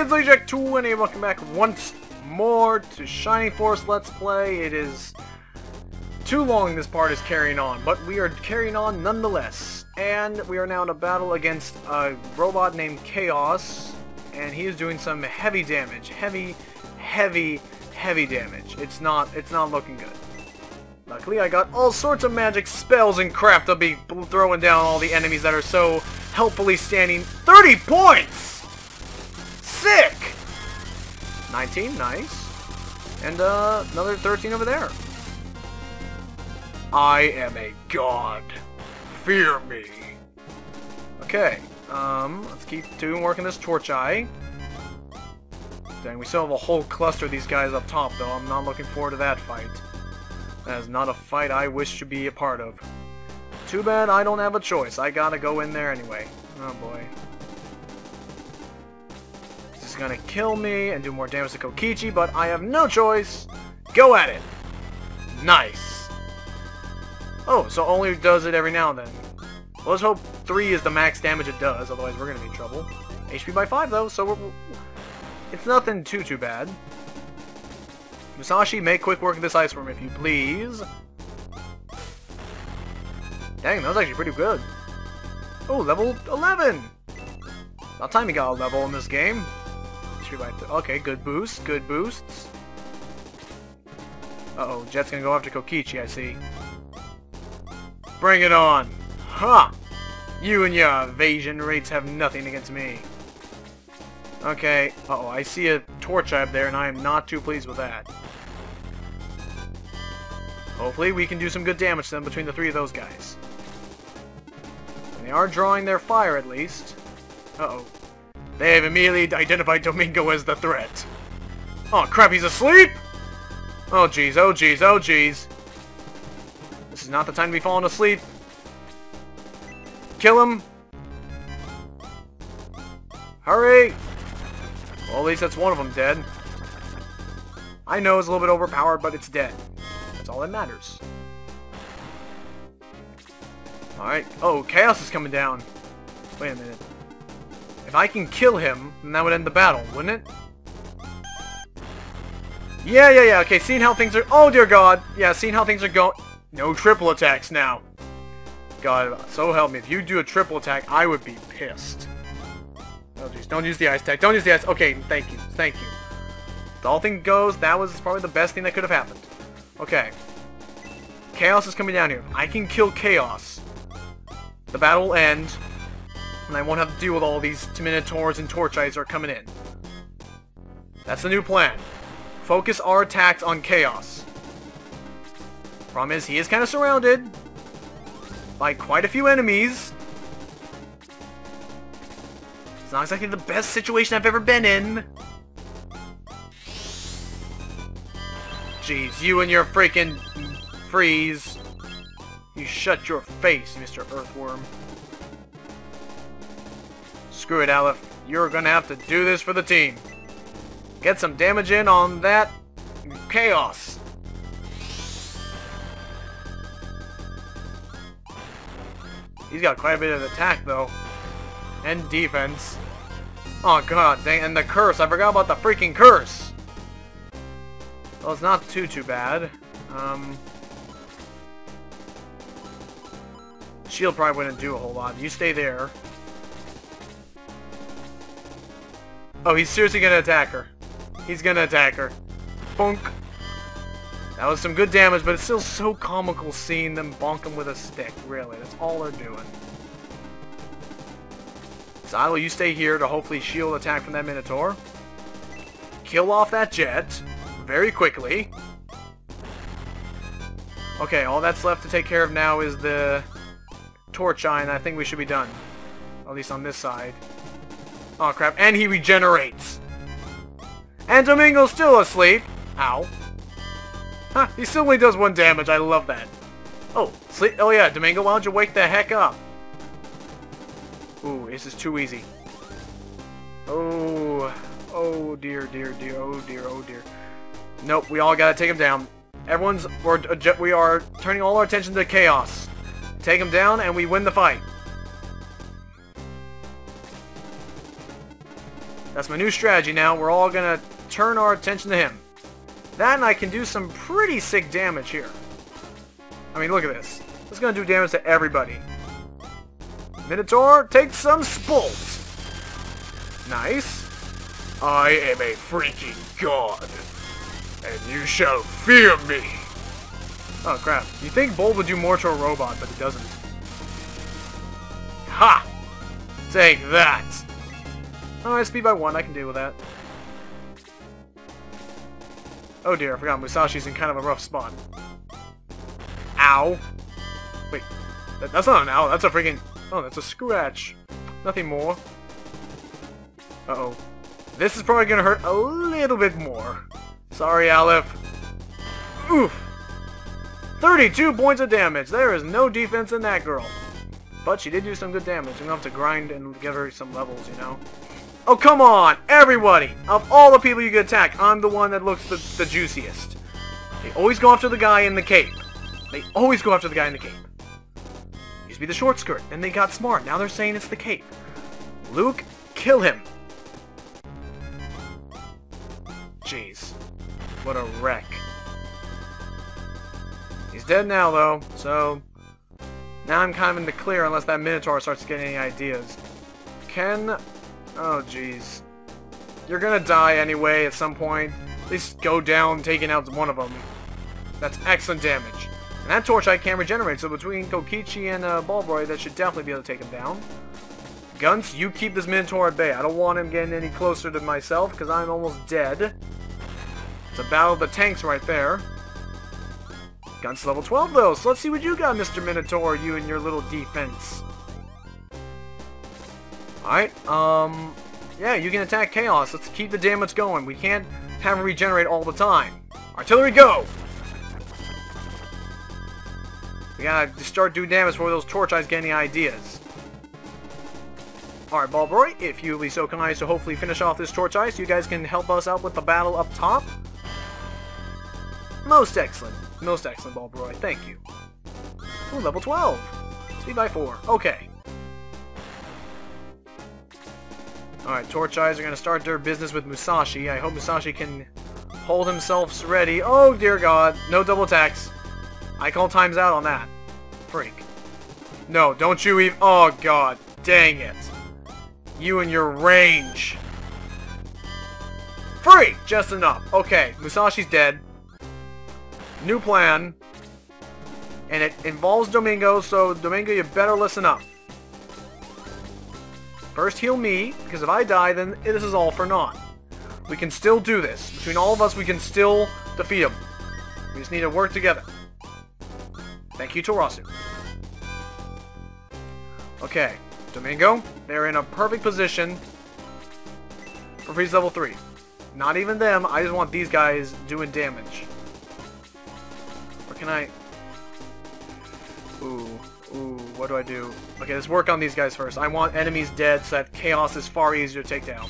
it's Ajax2 and welcome back once more to Shining Force Let's Play. It is too long this part is carrying on, but we are carrying on nonetheless. And we are now in a battle against a robot named Chaos, and he is doing some heavy damage. Heavy, heavy, heavy damage. It's not, it's not looking good. Luckily, I got all sorts of magic spells and crap to be throwing down all the enemies that are so helpfully standing. 30 points! Sick! 19, nice. And uh, another 13 over there. I am a god. Fear me. Okay, um, let's keep doing working this torch eye. Dang, we still have a whole cluster of these guys up top, though. I'm not looking forward to that fight. That is not a fight I wish to be a part of. Too bad I don't have a choice. I gotta go in there anyway. Oh boy. Gonna kill me and do more damage to Kokichi, but I have no choice. Go at it. Nice. Oh, so only does it every now and then. Well, let's hope 3 is the max damage it does, otherwise we're gonna be in trouble. HP by 5 though, so we're, it's nothing too, too bad. Musashi, make quick work of this ice worm if you please. Dang, that was actually pretty good. Oh, level 11! About time you got a level in this game. Okay, good boost, good boosts. Uh-oh, Jet's gonna go after Kokichi, I see. Bring it on! Ha! Huh. You and your evasion rates have nothing against me. Okay, uh oh I see a torch up there and I am not too pleased with that. Hopefully we can do some good damage to them between the three of those guys. And they are drawing their fire at least. Uh-oh. They have immediately identified Domingo as the threat. Oh crap, he's asleep? Oh jeez, oh jeez, oh jeez. This is not the time to be falling asleep. Kill him! Hurry! Well, at least that's one of them dead. I know it's a little bit overpowered, but it's dead That's all that matters. Alright. Oh, Chaos is coming down. Wait a minute. If I can kill him, then that would end the battle, wouldn't it? Yeah, yeah, yeah. Okay, seeing how things are... Oh, dear God. Yeah, seeing how things are going... No triple attacks now. God, so help me. If you do a triple attack, I would be pissed. Oh, jeez. Don't use the ice attack. Don't use the ice... Okay, thank you. Thank you. The all thing goes, that was probably the best thing that could have happened. Okay. Chaos is coming down here. I can kill Chaos. The battle will end, and I won't have to deal with all these Minotaurs and Torch Eyes are coming in. That's the new plan. Focus our attacks on Chaos. Problem is, he is kind of surrounded by quite a few enemies. It's not exactly the best situation I've ever been in. Jeez, you and your freaking freeze. You shut your face, Mr. Earthworm. Screw it, Alef. You're gonna have to do this for the team. Get some damage in on that chaos. He's got quite a bit of attack, though. And defense. Oh god, dang, and the curse. I forgot about the freaking curse. Well, it's not too, too bad. Um, shield probably wouldn't do a whole lot. You stay there. Oh, he's seriously gonna attack her. He's gonna attack her. Bonk. That was some good damage, but it's still so comical seeing them bonk him with a stick. Really, that's all they're doing. Zylo, you stay here to hopefully shield attack from that Minotaur. Kill off that jet very quickly. Okay, all that's left to take care of now is the torch eye, and I think we should be done. At least on this side. Oh crap, and he regenerates! And Domingo's still asleep! Ow. Huh, he still only does one damage, I love that. Oh, sleep- oh yeah, Domingo, why don't you wake the heck up? Ooh, this is too easy. Oh, oh dear, dear, dear, oh dear, oh dear. Nope, we all gotta take him down. Everyone's, we're, uh, we are turning all our attention to Chaos. Take him down and we win the fight. That's my new strategy now. We're all gonna turn our attention to him. That and I can do some pretty sick damage here. I mean, look at this. This is gonna do damage to everybody. Minotaur, take some spult. Nice. I am a freaking god, and you shall fear me. Oh crap. You think Bolt would do more to a robot, but he doesn't. Ha! Take that! Oh, Alright, speed by one, I can deal with that. Oh dear, I forgot Musashi's in kind of a rough spot. Ow! Wait, that, that's not an ow, that's a freaking... Oh, that's a scratch. Nothing more. Uh-oh. This is probably gonna hurt a little bit more. Sorry, Alef. Oof! 32 points of damage. There is no defense in that girl. But she did do some good damage. I'm gonna have to grind and give her some levels, you know? Oh, come on! Everybody! Of all the people you could attack, I'm the one that looks the, the juiciest. They always go after the guy in the cape. They always go after the guy in the cape. Used to be the short skirt, then they got smart. Now they're saying it's the cape. Luke, kill him. Jeez. What a wreck. He's dead now, though, so... Now I'm kind of in the clear unless that Minotaur starts getting any ideas. Can... Oh, jeez. You're gonna die anyway at some point. At least go down taking out one of them. That's excellent damage. And that torch eye can regenerate, so between Kokichi and uh, Balbaroy, that should definitely be able to take him down. Guntz, you keep this Minotaur at bay. I don't want him getting any closer to myself, because I'm almost dead. It's a battle of the tanks right there. Guntz's level 12 though, so let's see what you got, Mr. Minotaur, you and your little defense. Alright, um... Yeah, you can attack Chaos. Let's keep the damage going. We can't have him regenerate all the time. Artillery, go! We gotta start doing damage before those torch eyes get any ideas. Alright, Balbaroy, if you will be so kind to hopefully finish off this torch ice, you guys can help us out with the battle up top. Most excellent. Most excellent, Balbaroy. Thank you. Ooh, level 12. Speed by 4. Okay. Alright, Torch Eyes are going to start their business with Musashi. I hope Musashi can hold himself ready. Oh, dear God. No double attacks. I call times out on that. Freak. No, don't you even... Oh, God. Dang it. You and your range. Freak! Just enough. Okay, Musashi's dead. New plan. And it involves Domingo, so Domingo, you better listen up. First heal me, because if I die, then this is all for naught. We can still do this. Between all of us, we can still defeat him. We just need to work together. Thank you, Torasu. Okay, Domingo, they're in a perfect position for freeze level 3. Not even them, I just want these guys doing damage Or can I... Ooh, ooh, what do I do? Okay, let's work on these guys first. I want enemies dead so that Chaos is far easier to take down.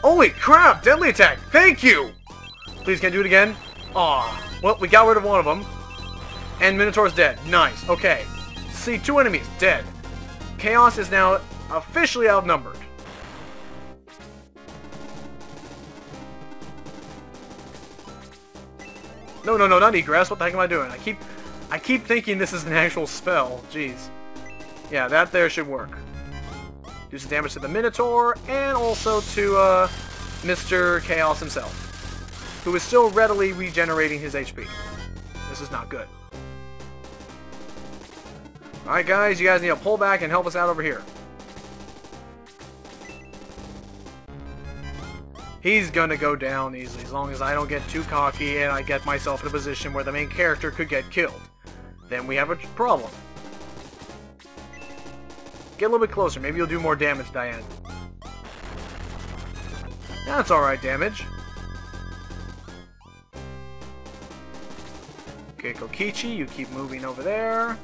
Holy crap! Deadly attack! Thank you! Please, can I do it again? Aw. Well, we got rid of one of them. And Minotaur's dead. Nice. Okay. See, two enemies. Dead. Chaos is now officially outnumbered. No, no, no, not egress. What the heck am I doing? I keep, I keep thinking this is an actual spell. Jeez. Yeah, that there should work. Do some damage to the Minotaur, and also to, uh, Mr. Chaos himself, who is still readily regenerating his HP. This is not good. Alright guys, you guys need to pull back and help us out over here. he's gonna go down easily as long as I don't get too cocky and I get myself in a position where the main character could get killed. Then we have a problem. Get a little bit closer. Maybe you'll do more damage, Diane. That's alright damage. Okay, Kokichi, you keep moving over there.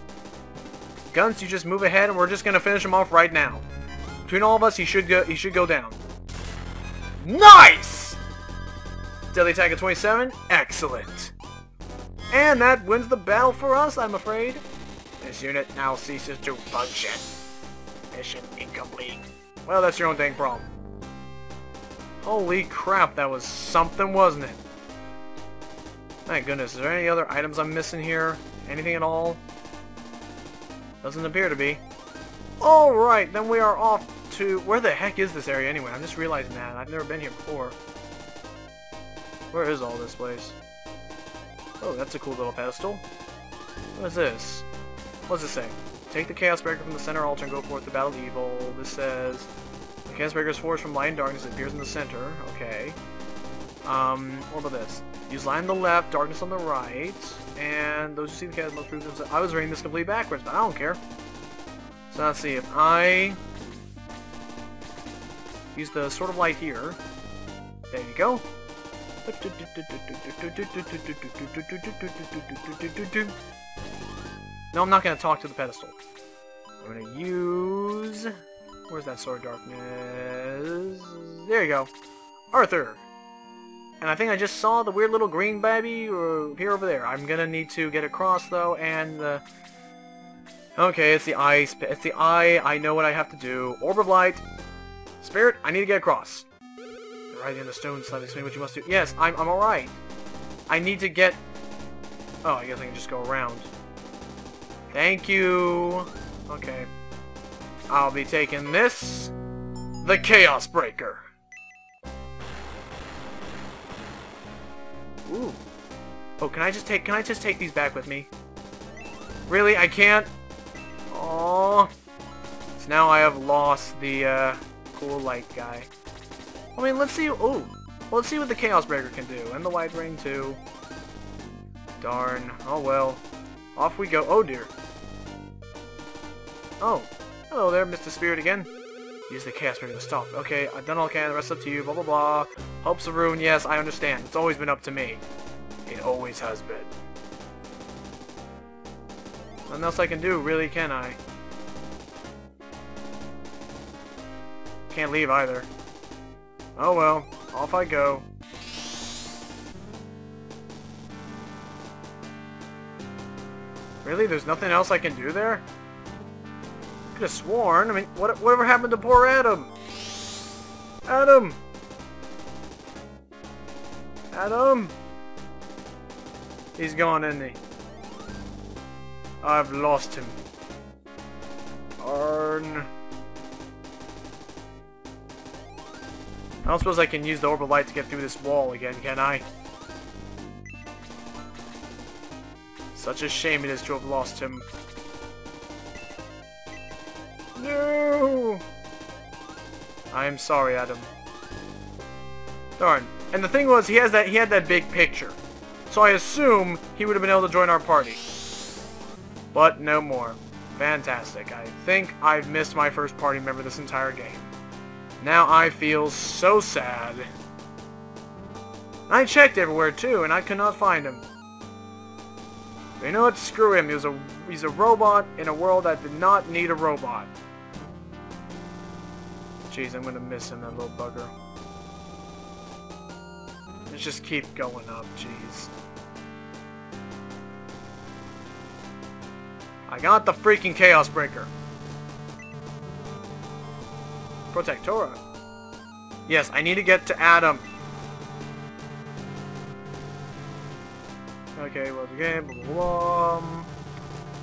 Guntz, you just move ahead and we're just gonna finish him off right now. Between all of us, he should go he should go down. Nice! Deadly attack at 27. Excellent. And that wins the battle for us, I'm afraid. This unit now ceases to function. Mission incomplete. Well, that's your own dang problem. Holy crap, that was something, wasn't it? My goodness, is there any other items I'm missing here? Anything at all? Doesn't appear to be. Alright, then we are off to... Where the heck is this area anyway? I'm just realizing that. I've never been here before. Where is all this place? Oh, that's a cool little pedestal. What is this? What does it say? Take the Chaos Breaker from the center altar and go forth to battle evil. This says... The Chaos Breaker is forged from light and darkness. It appears in the center. Okay. Um, what about this? Use light on the left, darkness on the right, and those who see the chaos must prove themselves. I was reading this completely backwards, but I don't care. So let's see if I use the sword of light here. There you go. No, I'm not going to talk to the pedestal. I'm going to use... Where's that sword of darkness? There you go. Arthur! And I think I just saw the weird little green baby uh, here over there. I'm gonna need to get across though, and uh, okay, it's the ice. It's the eye. I know what I have to do. Orb of light, spirit. I need to get across. Right in the stone slab. Explain what you must do. Yes, I'm. I'm all right. I need to get. Oh, I guess I can just go around. Thank you. Okay. I'll be taking this. The Chaos Breaker. Ooh. Oh, can I just take can I just take these back with me? Really? I can't? Oh. So now I have lost the uh, cool light guy. I mean, let's see. Oh, let's see what the Chaos Breaker can do, and the White Ring too. Darn. Oh well. Off we go. Oh dear. Oh. Hello there, Mr. Spirit again. Use the Chaos Breaker to stop. Okay, I've done all I can. The rest up to you. Blah blah blah. Hopes of ruin. Yes, I understand. It's always been up to me. It always has been. Nothing else I can do, really, can I? Can't leave either. Oh well, off I go. Really? There's nothing else I can do there? Could have sworn. I mean, what, whatever happened to poor Adam? Adam! Adam! He's gone, isn't he? I've lost him. Arn. Don't suppose I can use the orb of light to get through this wall again, can I? Such a shame it is to have lost him. No! I am sorry, Adam. Darn. And the thing was, he has that he had that big picture. So I assume he would have been able to join our party. But no more. Fantastic. I think I've missed my first party member this entire game. Now I feel so sad. I checked everywhere too, and I could not find him. But you know what? Screw him. He was a he's a robot in a world that did not need a robot. Jeez, I'm gonna miss him, that little bugger. Let's just keep going up, jeez. I got the freaking Chaos Breaker. Protectora. Yes, I need to get to Adam. Okay, well, again, blah, blah, blah.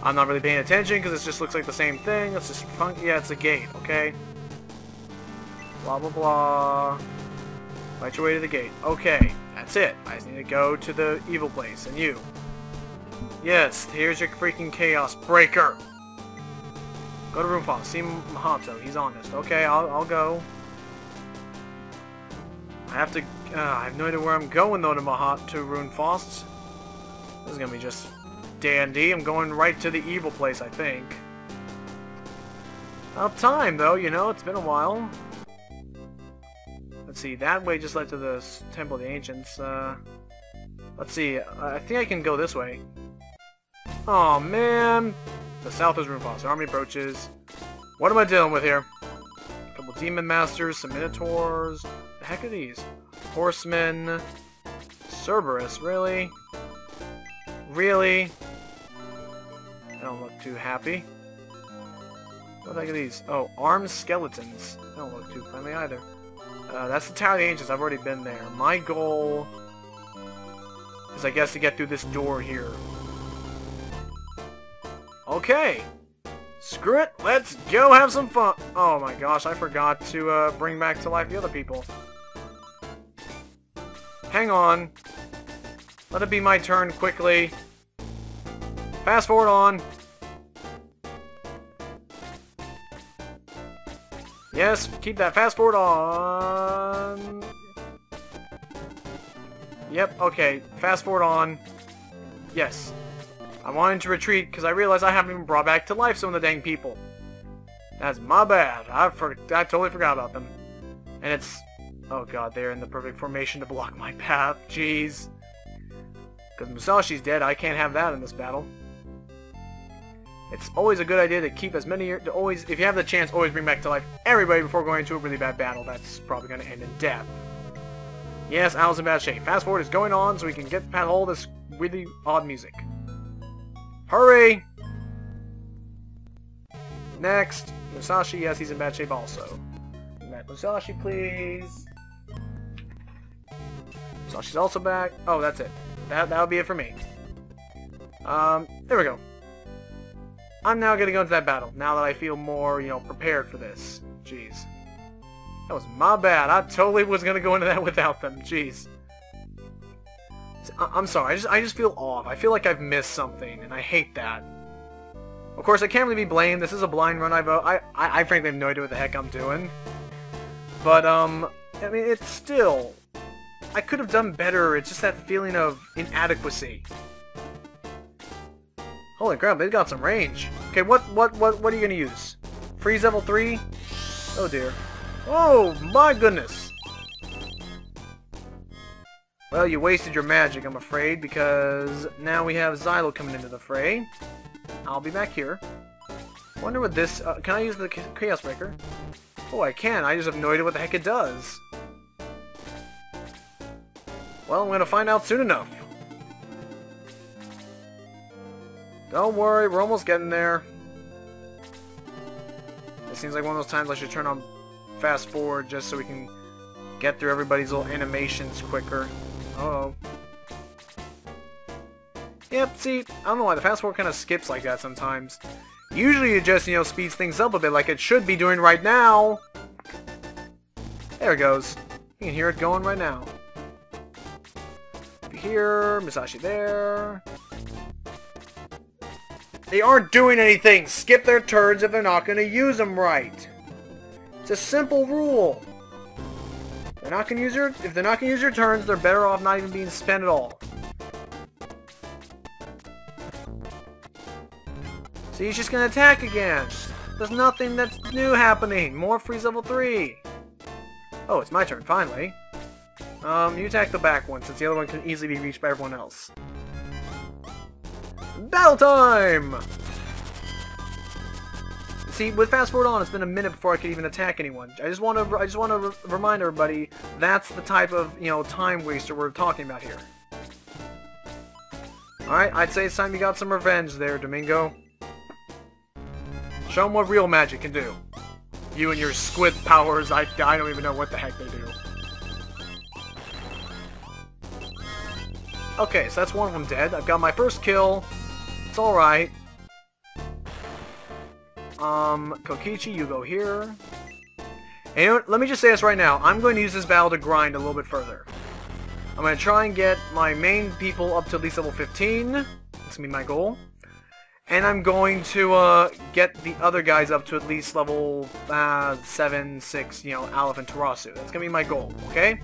I'm not really paying attention because it just looks like the same thing. It's just funky. Yeah, it's a gate, okay? Blah, blah, blah. Fight your way to the gate. Okay, that's it. I just need to go to the evil place. And you. Yes, here's your freaking Chaos Breaker. Go to Room 5. See Mahato. He's honest. Okay, I'll, I'll go. I have to... Uh, I have no idea where I'm going, though, to Mahat to Runefaust. This is gonna be just dandy. I'm going right to the evil place, I think. About time, though, you know? It's been a while. Let's see. That way just led to the Temple of the Ancients. Uh, let's see. I think I can go this way. Oh man! The south is Runefaust. Army approaches. What am I dealing with here? A couple Demon Masters, some Minotaurs. The heck are these? Horsemen. Cerberus, really? Really? I don't look too happy. What the heck are these? Oh, armed skeletons. They don't look too friendly either. Uh, that's the Tower of the Ancients. I've already been there. My goal is, I guess, to get through this door here. Okay. Screw it. Let's go have some fun. Oh my gosh, I forgot to uh, bring back to life the other people. Hang on. Let it be my turn quickly. Fast forward on. Yes, keep that fast forward on. Yep, okay. Fast forward on. Yes. I wanted to retreat because I realized I haven't even brought back to life some of the dang people. That's my bad. I, for I totally forgot about them. And it's... Oh god, they're in the perfect formation to block my path. Jeez. Because Musashi's dead, I can't have that in this battle. It's always a good idea to keep as many... To always, if you have the chance, always bring back to life everybody before going into a really bad battle. That's probably going to end in death. Yes, Al's in bad shape. Fast forward is going on so we can get past all this really odd music. Hurry! Next, Musashi. Yes, he's in bad shape also. Matt Musashi, please. Musashi's also back. Oh, that's it. That that'll be it for me. Um, there we go. I'm now gonna go into that battle, now that I feel more, you know, prepared for this. Jeez. That was my bad. I totally was gonna go into that without them. Jeez. I'm sorry, I just, I just feel off. I feel like I've missed something, and I hate that. Of course, I can't really be blamed. This is a blind run. I vote. I, I, I frankly have no idea what the heck I'm doing. But, um, I mean, it's still... I could have done better. It's just that feeling of inadequacy. Holy crap, they've got some range. Okay, what, what, what, what are you gonna use? Freeze level 3? Oh dear. Oh, my goodness. Well, you wasted your magic, I'm afraid, because now we have Zylo coming into the fray. I'll be back here. Wonder what this... Uh, can I use the Chaos Breaker? Oh, I can. I just have no idea what the heck it does. Well, I'm going to find out soon enough. Don't worry, we're almost getting there. It seems like one of those times I should turn on fast forward just so we can get through everybody's little animations quicker. Uh oh. Yep, see, I don't know why the fast forward kind of skips like that sometimes. Usually it just, you know, speeds things up a bit like it should be doing right now. There it goes. You can hear it going right now. Here, Musashi there. They aren't doing anything! Skip their turns if they're not going to use them right! It's a simple rule! They're not gonna use your if they're not gonna use your turns, they're better off not even being spent at all. So he's just gonna attack again. There's nothing that's new happening. More freeze level 3. Oh, it's my turn, finally. Um, you attack the back one, since the other one can easily be reached by everyone else. Battle time! See, with fast forward on, it's been a minute before I could even attack anyone. I just want to, I just want to re remind everybody that's the type of, you know, time waster we're talking about here. Alright, I'd say it's time you got some revenge there, Domingo. Show them what real magic can do. You and your squid powers, I, I don't even know what the heck they do. Okay, so that's one of them dead. I've got my first kill. It's alright. Um, Kokichi, you go here. And let me just say this right now. I'm going to use this battle to grind a little bit further. I'm going to try and get my main people up to at least level 15. That's going to be my goal. And I'm going to uh, get the other guys up to at least level uh, 7, 6, you know, Alef and Torasu. That's going to be my goal, okay?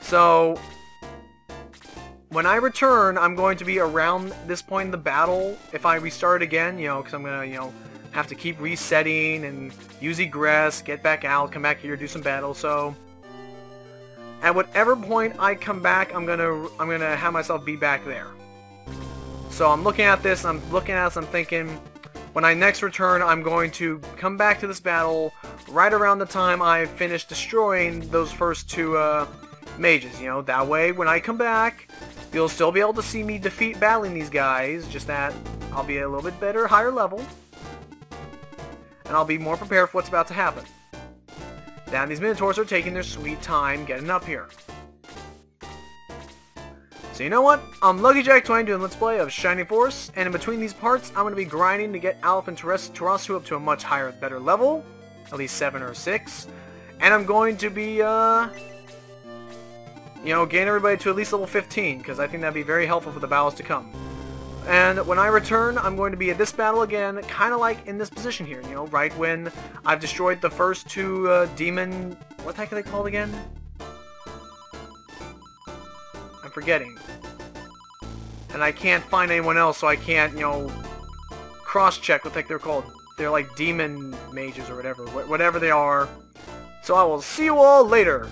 So, when I return, I'm going to be around this point in the battle. If I restart again, you know, because I'm going to, you know, have to keep resetting and use egress, get back out, come back here, do some battle. So, at whatever point I come back, I'm gonna, I'm gonna have myself be back there. So I'm looking at this, I'm looking at this, I'm thinking, when I next return, I'm going to come back to this battle right around the time I finish destroying those first two uh, mages. You know, that way when I come back, You'll still be able to see me defeat battling these guys, just that I'll be a little bit better, higher level. And I'll be more prepared for what's about to happen. Now these Minotaurs are taking their sweet time getting up here. So you know what? I'm Lucky Jack Twain doing Let's Play of Shining Force, and in between these parts, I'm going to be grinding to get Alef and Torasu up to a much higher, better level, at least 7 or 6, and I'm going to be, uh, you know, gain everybody to at least level 15, because I think that'd be very helpful for the battles to come. And when I return, I'm going to be at this battle again, kind of like in this position here, you know, right when I've destroyed the first two uh, demon... What the heck are they called again? I'm forgetting. And I can't find anyone else, so I can't, you know, cross-check what the heck they're called. They're like demon mages or whatever, wh whatever they are. So I will see you all later.